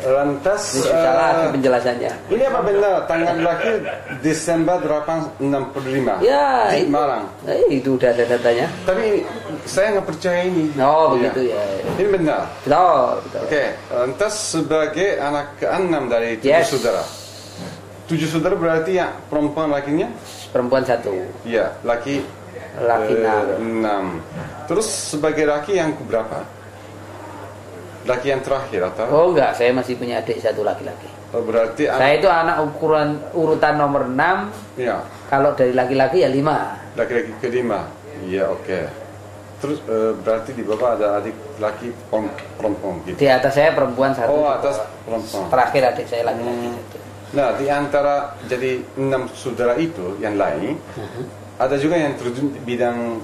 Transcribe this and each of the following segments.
Lantas Ini susah eh, lagi penjelasannya. ini apa benar tanggal lahir Desember 865 Ya, di itu. Malang. Eh, itu udah ada datanya. Tapi saya nggak percaya ini. Oh, Iya. begitu ya. Ini benar. Betul, betul. Oke, lantas sebagai anak keenam dari tujuh Yes. saudara. Tujuh saudara berarti yang perempuan lakinya? Perempuan satu, Iya, laki laki eh, enam. enam. Terus sebagai laki yang berapa? Laki yang terakhir atau? Oh enggak, saya masih punya adik satu laki-laki. Oh, berarti Saya itu anak ukuran urutan nomor 6 ya, Kalau dari laki-laki ya 5 laki-laki kelima. Iya, oke. Terus eh, berarti di bawah ada adik laki perempuan gitu. Di atas saya perempuan satu Oh, atas perempuan. Terakhir adik saya laki-laki Hmm. satu Nah, di antara jadi enam saudara itu yang lain, ada juga yang terjun di bidang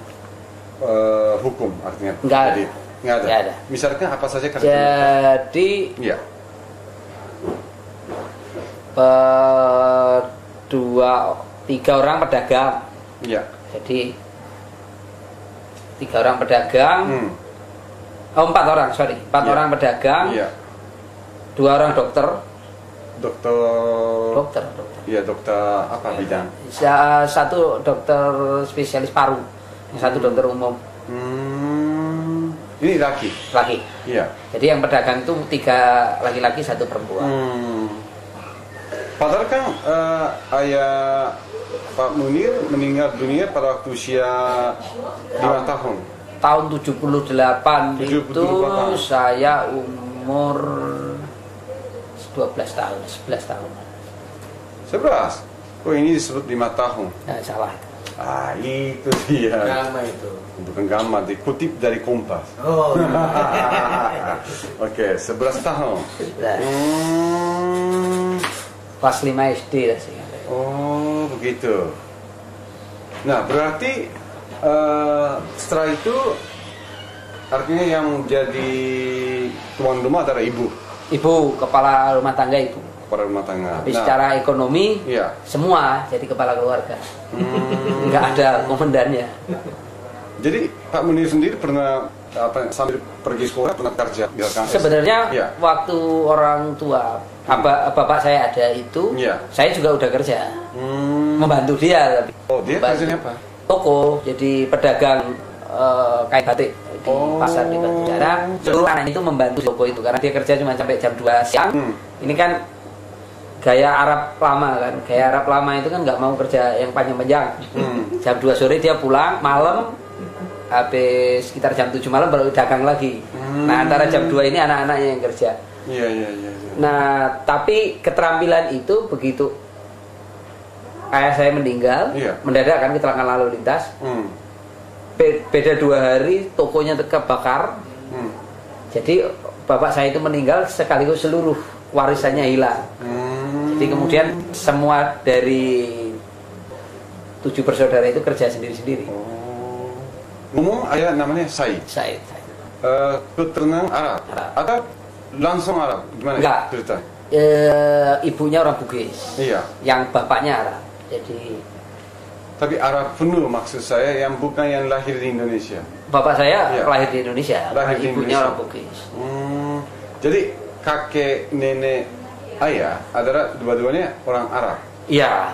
eh, hukum artinya. Nggak ada. Jadi, nggak ada. Nggak ada. Misalkan apa saja? Jadi eh, Dua Tiga orang pedagang Iya. Jadi Tiga orang pedagang Hmm. Oh empat orang, sorry Empat Iya. orang pedagang Iya. Dua orang dokter Dokter. Dokter, dokter. Iya, dokter apa bidang? Sa- Satu dokter spesialis paru Yang satu dokter umum Hmm. Ini laki. Laki Iya. Jadi yang pedagang itu tiga laki-laki satu perempuan. Hmm. Padahal kan eh, ayah Pak Munir meninggal dunia pada waktu usia lima tahun. Tahun 78 itu 78. saya umur 12 tahun, 11 tahun. Sebelas. Oh ini disebut lima tahun. Nah, salah. Ah itu dia. Lama itu. Bukan gambar, dikutip dari Kompas. Oh, Oke, 11 tahun. Hmm. kelas 5 SD lah sih. Oh, begitu. Nah, berarti eh, setelah itu artinya yang jadi tuan rumah adalah ibu Ibu kepala rumah tangga ibu. Kepala rumah tangga. Tapi Nah, secara ekonomi iya. semua jadi kepala keluarga. Hmm. Nggak ada komandannya. Jadi Pak Munir sendiri pernah apa sambil pergi sekolah pernah kerja misalkan Sebenarnya Iya. waktu orang tua bapak, bapak saya ada itu, Iya. saya juga udah kerja. Hmm. Membantu dia tapi. Oh, dia kerjanya apa? toko jadi pedagang eh, kain batik di Oh. pasar di Batujara seluruh anak itu membantu toko itu karena dia kerja cuma sampai jam 2 siang Hmm. ini kan gaya Arab lama kan gaya Arab lama itu kan nggak mau kerja yang panjang-panjang Hmm. jam 2 sore dia pulang malam habis sekitar jam 7 malam baru dagang lagi Hmm. nah antara jam 2 ini anak-anaknya yang kerja Iya, iya, iya. iya. nah tapi keterampilan itu begitu ayah saya meninggal Iya. mendadak kan kecelakaan lalu lintas Hmm. Be- beda dua hari tokonya kebakar Hmm. jadi bapak saya itu meninggal sekaligus seluruh warisannya hilang Hmm. Jadi kemudian semua dari tujuh bersaudara itu kerja sendiri-sendiri Oh. Ngomong ayah namanya Said. saya, saya. Eh, keturunan Arab. Arab. Atau langsung Arab? Gimana Enggak. cerita? Eh, ibunya orang Bugis Iya. yang bapaknya Arab jadi Tapi Arab penuh maksud saya yang bukan yang lahir di Indonesia. bapak saya Iya. lahir di Indonesia Lahir di ibunya Indonesia. orang Bugis Hmm. Jadi kakek nenek ayah adalah dua-duanya orang Arab. iya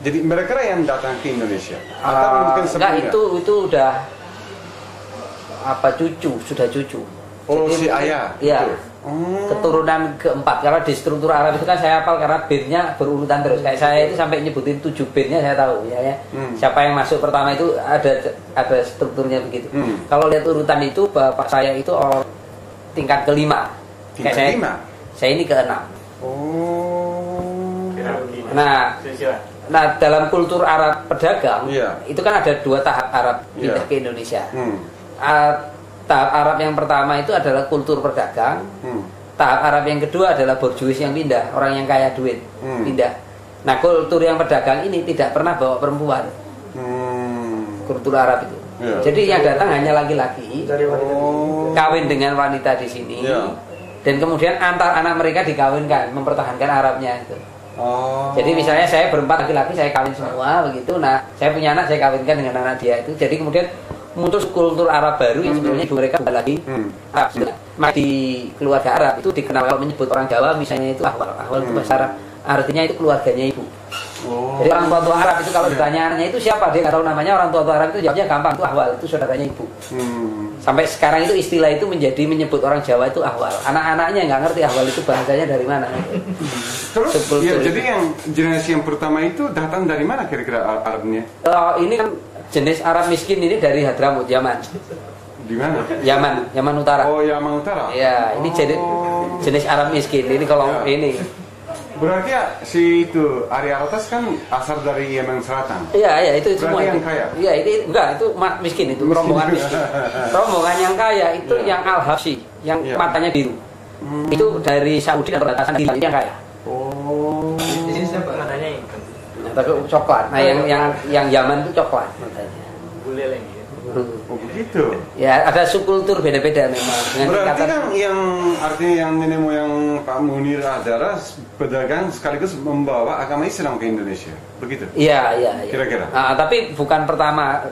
Jadi mereka yang datang ke Indonesia. Atau Ah, mungkin enggak sebelumnya. itu itu udah apa cucu sudah cucu Oh Jadi si ayah. iya. Hmm. keturunan keempat karena di struktur Arab itu kan saya hafal karena binnya berurutan terus kayak saya itu sampai nyebutin tujuh binnya saya tahu ya, ya. Hmm. siapa yang masuk pertama itu ada ada strukturnya begitu Hmm. kalau lihat urutan itu bapak saya itu orang tingkat kelima Tingkat Kayak saya, saya ini keenam Oh. nah nah dalam kultur Arab pedagang Iya. itu kan ada dua tahap Arab pindah Iya. ke Indonesia Hmm. Ah, tahap Arab yang pertama itu adalah kultur pedagang Hmm. Tahap Arab yang kedua adalah borjuis yang pindah, orang yang kaya duit Hmm. pindah. Nah, kultur yang pedagang ini tidak pernah bawa perempuan, Hmm. kultur Arab itu. Iya. Jadi yang datang hanya laki-laki, Oh. kawin dengan wanita di sini, Iya. Dan kemudian antar anak mereka dikawinkan, mempertahankan Arabnya itu. Oh. Jadi misalnya saya berempat laki-laki, saya kawin semua begitu. Nah, saya punya anak, saya kawinkan dengan anak dia itu. Jadi kemudian muncul kultur Arab baru yang sebenarnya ibu mereka bukan lagi Hmm. Arab. ma- di keluarga Arab itu dikenal kalau menyebut orang Jawa misalnya itu ahwal. Ahwal itu Hmm. bahasa Arab. Artinya itu keluarganya ibu. Oh. Jadi orang tua-tua Arab itu kalau Iya. ditanya anaknya itu siapa dia nggak tahu namanya orang tua-tua Arab itu jawabnya gampang itu ahwal itu saudaranya ibu. Hmm. Sampai sekarang itu istilah itu menjadi menyebut orang Jawa itu ahwal. Anak-anaknya nggak ngerti ahwal itu bahasanya dari mana. Terus ya, jadi yang generasi yang pertama itu datang dari mana kira-kira Ar- Arabnya? Eh, ini kan jenis Arab miskin ini dari Hadramut Yaman. Di mana? Yaman, Yaman Utara. Oh, Yaman Utara. Ya, ini Oh. jenis jenis Arab miskin. Ini kalau Ya. ini. Berarti ya, si itu Ari Alatas kan asal dari Yemen Selatan. Iya, iya itu Berarti semua. yang itu. kaya? Iya, ini enggak itu miskin itu Miskin. rombongan miskin. rombongan yang kaya itu Iya. yang Al Habsyi, yang Iya. matanya biru. Hmm. Itu dari Saudi dan perbatasan Iran yang kaya. Oh. Di sini saya matanya yang Nah, tapi coklat. Nah, yang yang yang Yaman itu coklat matanya. bule lagi. Ya. Hmm. Oh begitu. Ya, ada subkultur beda-beda memang. Dengan Berarti tingkatan- kan yang artinya yang nenek moyang Pak Munir adalah pedagang sekaligus membawa agama Islam ke Indonesia. Begitu. Iya, iya, iya. Kira-kira? Ah, tapi bukan pertama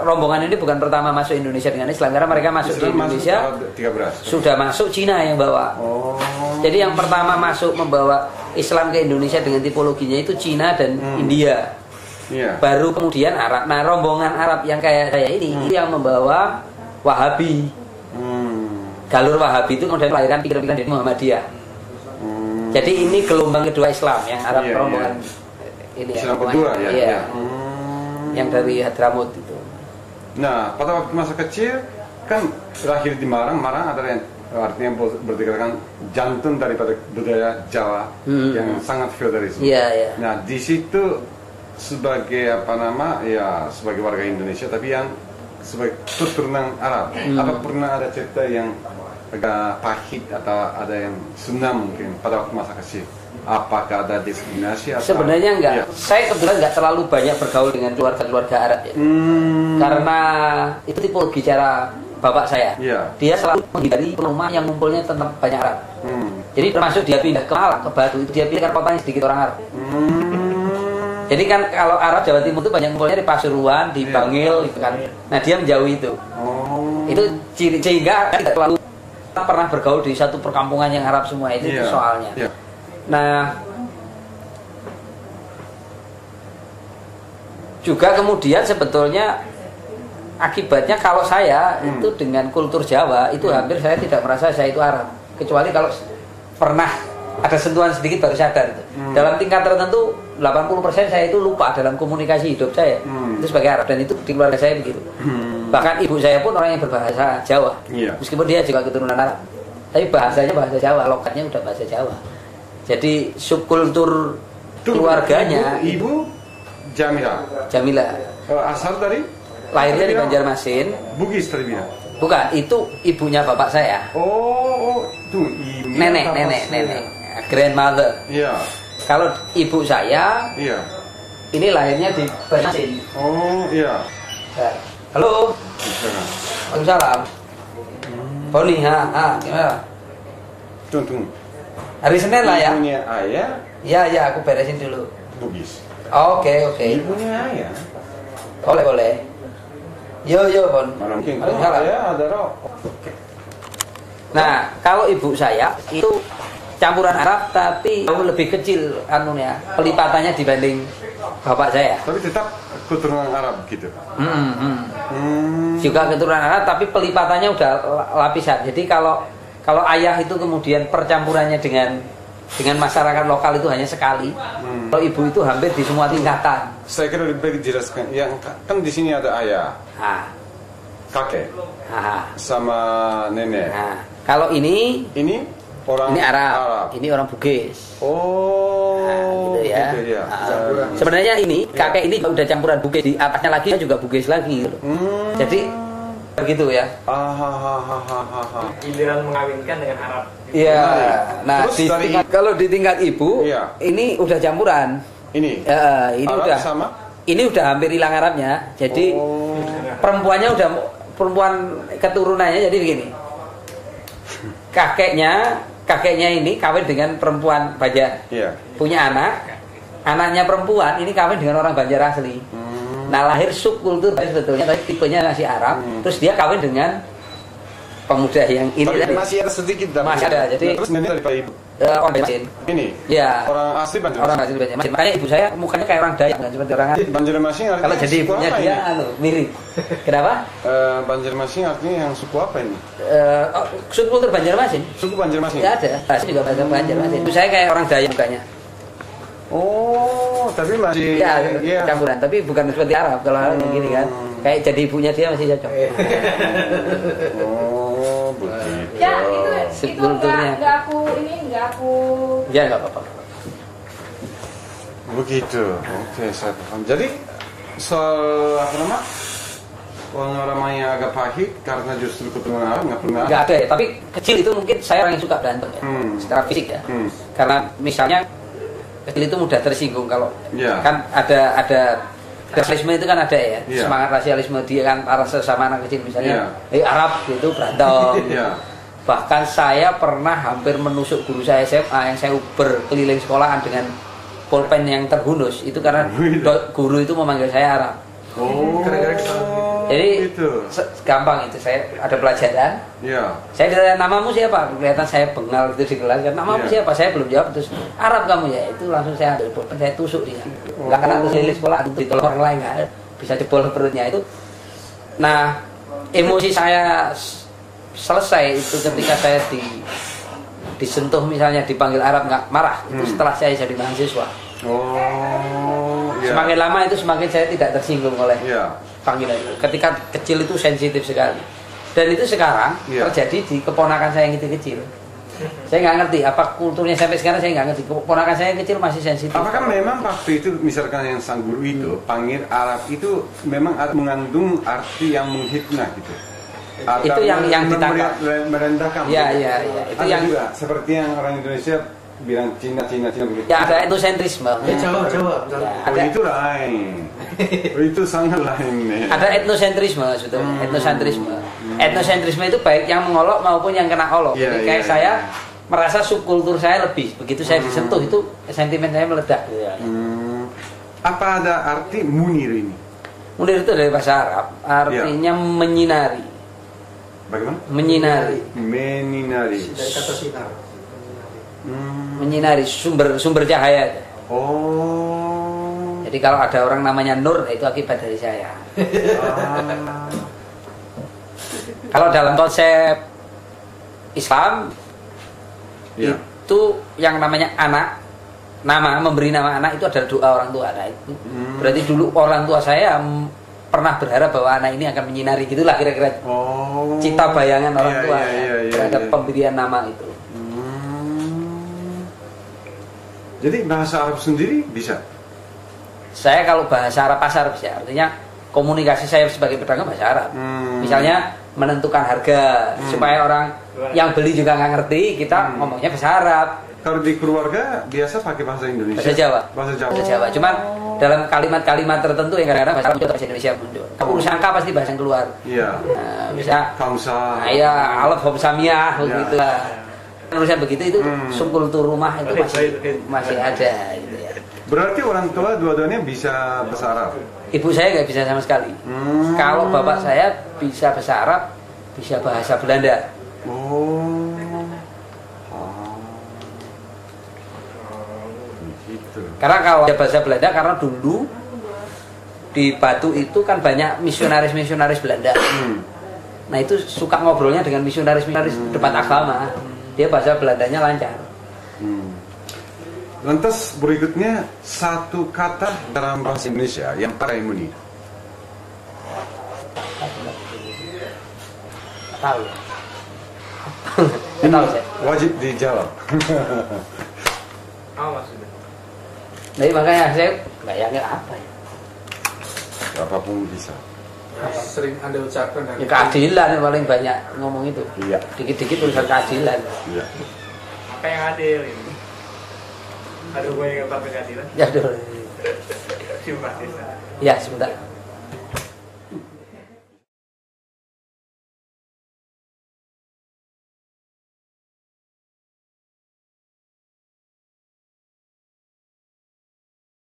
rombongan ini bukan pertama masuk Indonesia dengan Islam karena mereka masuk di Islam Indonesia abad 13. sudah masuk Cina yang bawa. Oh. Jadi yang pertama masuk membawa Islam ke Indonesia dengan tipologinya itu Cina dan Hmm. India. Iya. Baru kemudian Arab. Nah, rombongan Arab yang kayak saya ini Hmm. itu yang membawa Wahabi. Hmm. Galur Wahabi itu kemudian melahirkan pikiran-pikiran dari Muhammadiyah. Hmm. Jadi ini gelombang kedua Islam yang Arab Iya, rombongan ini ya, Islam kedua ya. Iya. ya. Hmm. Yang dari Hadramut itu. Nah, pada waktu masa kecil kan lahir di Marang, Marang adalah yang artinya ber- berdikatakan jantung daripada budaya Jawa Hmm. yang sangat feodalisme. Iya, iya. Nah, di situ sebagai apa nama ya sebagai warga Indonesia tapi yang sebagai keturunan Arab. Hmm. Apa pernah ada cerita yang agak pahit atau ada yang senang mungkin pada waktu masa kecil? Apakah ada diskriminasi? Atau... Sebenarnya enggak. Iya. Saya kebetulan enggak terlalu banyak bergaul dengan keluarga-keluarga Arab ya. Hmm. Karena itu tipologi cara bapak saya. Iya. Dia selalu menghindari rumah yang ngumpulnya tentang banyak Arab. Hmm. Jadi termasuk dia pindah ke Malang, ke Batu itu dia pilih karena kotanya sedikit orang Arab. Hmm. Jadi kan kalau Arab Jawa Timur itu banyak ngumpulnya di Pasuruan, di Iya. Bangil gitu kan. Nah dia menjauhi itu. Oh. Itu ciri sehingga tidak terlalu pernah bergaul di satu perkampungan yang Arab semua itu, itu Iya. soalnya. Iya. Nah, juga kemudian sebetulnya akibatnya kalau saya Hmm. itu dengan kultur Jawa itu hampir saya tidak merasa saya itu Arab kecuali kalau pernah ada sentuhan sedikit baru sadar itu. Hmm. Dalam tingkat tertentu 80% saya itu lupa dalam komunikasi hidup saya. Hmm. Itu sebagai Arab dan itu di keluarga saya begitu. Hmm. Bahkan ibu saya pun orang yang berbahasa Jawa. Iya. Meskipun dia juga keturunan Arab. Tapi bahasanya bahasa Jawa, lokatnya udah bahasa Jawa. Jadi subkultur Tunggu, keluarganya ibu, ibu Jamila Jamila Eh, asal dari lahirnya di Banjarmasin. Bugis bilang. Bukan, itu ibunya bapak saya. Oh, oh tuh ini Nenek, nenek, nenek. Grandmother. Iya, Kalau ibu saya iya. ini lahirnya di Banjarmasin. Oh, iya. Ya. Halo. Waalaikumsalam. Boni, ha, ha, gimana? Tunggu, tunggu. Hari Senin lah ya. Ibunya ayah Ya, ya, aku beresin dulu. Bugis. Oke, oke. Ibunya ayah. Boleh, boleh. Yo, yo, Bon. Waalaikumsalam. adalah Nah, kalau ibu saya itu campuran Arab tapi jauh lebih kecil anunya, pelipatannya dibanding bapak saya. tapi tetap keturunan Arab gitu. Hmm, hmm. Hmm. Juga keturunan Arab tapi pelipatannya udah la- lapisan. Jadi kalau kalau ayah itu kemudian percampurannya dengan dengan masyarakat lokal itu hanya sekali. Hmm. Kalau ibu itu hampir di semua tingkatan. Saya kira lebih baik dijelaskan. Yang kan di sini ada ayah, Nah, kakek, nah, sama nenek. nah. Kalau ini Ini orang ini Arab, ini orang Bugis. Oh, Nah, gitu ya. gitu ya. Nah, sebenarnya ini kakek ini udah campuran Bugis di atasnya lagi juga Bugis lagi. gitu. Hmm. Jadi begitu ya. Ah, ha, ha, ha, ha, ha, ha. Giliran mengawinkan dengan Arab. Iya. Nah, Terus di dari- kalau di tingkat ibu, Iya. ini udah campuran. Ini. Eh, ini Arab udah sama? ini udah hampir hilang Arabnya. Jadi Oh. perempuannya udah perempuan keturunannya jadi begini. Kakeknya, kakeknya ini kawin dengan perempuan Banjar. Iya. Punya anak, anaknya perempuan ini kawin dengan orang Banjar asli. Hmm. Nah lahir subkultur sebetulnya tapi tipenya masih Arab. Hmm. Terus dia kawin dengan pemuda yang ini Tapi masih ada sedikit. Masih ada, jadi- terus ini dari Pak Ibu. Eh, orang Banjarmasin. Ini. Ya. Orang asli Orang Banjarmasin. asli Banjarmasin. Makanya ibu saya mukanya kayak orang Dayak, bukan seperti orang asli. Banjarmasin artinya Kalau jadi suku ibunya dia ini? anu, mirip. Kenapa? Eh, Banjarmasin artinya yang suku apa ini? Eh, oh, subkultur Banjarmasin. Suku Banjarmasin. Ya ada. Saya juga bahasa Banjarmasin. Ibu saya kayak orang Dayak mukanya. Oh, tapi masih Ya, iya. campuran. Tapi bukan seperti Arab. Kalau yang gini kan. Kayak jadi ibunya dia masih cocok. Oh, begitu. Ya, itu itu Sebetulnya. nggak nggak aku ini nggak aku Ya nggak apa-apa. Begitu. Oke, saya paham. Jadi soal apa nama? Kalau namanya agak pahit karena justru keturunan Arab nggak pernah. Nggak ada ya. Tapi kecil itu mungkin saya orang yang suka berantem ya. Hmm. Secara fisik ya. Hmm. Karena misalnya kecil itu mudah tersinggung kalau Ya. kan ada ada rasialisme itu kan ada ya Iya. semangat rasialisme dia kan para sesama anak kecil misalnya Iya. eh Arab gitu berantem Iya. bahkan saya pernah hampir menusuk guru saya SMA yang saya berkeliling sekolahan dengan pulpen yang terhunus itu karena do- guru itu memanggil saya Arab Oh. Gara-gara kita- jadi gitu. se- gampang itu saya ada pelajaran Ya. saya ditanya namamu siapa kelihatan saya bengal gitu di kelas kan namamu Iya. siapa saya belum jawab terus Arab kamu ya itu langsung saya ambil pulpen saya tusuk dia nggak kena terus lilis sekolah itu ditolong orang lain nggak bisa jebol perutnya itu nah emosi saya selesai itu ketika saya di disentuh misalnya dipanggil Arab nggak marah itu Hmm. setelah saya jadi mahasiswa Oh. Ya. semakin lama itu semakin saya tidak tersinggung oleh Ya. Panggilan itu. Ketika kecil itu sensitif sekali. Dan itu sekarang Iya. terjadi di keponakan saya yang itu kecil. Saya nggak ngerti apa kulturnya sampai sekarang saya nggak ngerti. Keponakan saya yang kecil masih sensitif. Apakah memang waktu itu misalkan yang sang guru itu panggil Arab itu memang mengandung arti yang menghipnah gitu? Itu yang- yang ditangkap. merendahkan. Iya, iya, iya. Itu Ada yang- juga seperti yang orang Indonesia bilang Cina Cina Cina begitu. Ya ada etnosentrisme. Ya Jawa, Jawa. Ya, Oh ada itu lain. Oh, itu sangat lain nih. ada etnosentrisme sebetulnya. Hmm. Etnosentrisme. Etnosentrisme itu baik yang mengolok maupun yang kena olok. Iya, Jadi iya, kayak iya. saya merasa subkultur saya lebih. Begitu saya Hmm. disentuh itu sentimen saya meledak. Hmm. Apa ada arti munir ini? Munir itu dari bahasa Arab, artinya menyinari. Bagaimana? Menyinari. Meninari. Dari kata sinar. Hmm. menyinari sumber sumber cahaya. Oh. Jadi kalau ada orang namanya Nur itu akibat dari saya. Ah. Kalau dalam konsep Islam Ya. itu yang namanya anak nama memberi nama anak itu adalah doa orang tua. Nah, itu Hmm. berarti dulu orang tua saya pernah berharap bahwa anak ini akan menyinari gitulah kira-kira Oh. cita bayangan orang Iya, tua iya, ya, iya, iya, terhadap iya. pemberian nama itu. Hmm. Jadi bahasa Arab sendiri bisa. Saya kalau bahasa Arab pasar bisa, artinya komunikasi saya sebagai pedagang bahasa Arab. Hmm. Misalnya menentukan harga Hmm. supaya orang yang beli juga nggak ngerti, kita Hmm. ngomongnya bahasa Arab, Kalau di keluarga biasa pakai bahasa Indonesia. bahasa Jawa. Bahasa Jawa. Bahasa Jawa. Cuman dalam kalimat-kalimat tertentu yang kadang-kadang bahasa Arab muncul, bahasa Indonesia muncul. Kamu sangka pasti bahasa yang keluar. Iya. Nah, bisa Kamsa. Nah, ya alaf hom samiyah Ya. begitu lah. Urusan begitu itu Hmm. subkultur rumah itu masih masih ada gitu ya. Berarti orang tua dua-duanya bisa bahasa Arab. Ibu saya nggak bisa sama sekali. Hmm. Kalau bapak saya bisa bahasa Arab, bisa bahasa Belanda. Oh. Oh. Karena kalau ada bahasa Belanda, karena dulu di Batu itu kan banyak misionaris-misionaris Belanda. Hmm. Nah itu suka ngobrolnya dengan misionaris-misionaris depan agama. Dia bahasa Belandanya lancar. Hmm. Lantas berikutnya satu kata dalam bahasa Indonesia yang paling Tahu ya? Nggak tahu saya. Wajib dijawab. Apa maksudnya? Jadi makanya saya bayangin apa ya? Apa pun bisa. Yang sering anda ucapkan dan Ya keadilan yang paling banyak ngomong itu. Iya. Dikit-dikit urusan keadilan. Iya. Apa yang adil ini? Ada dengan partai keadilan? Ya. Simpatis. Ya sebentar.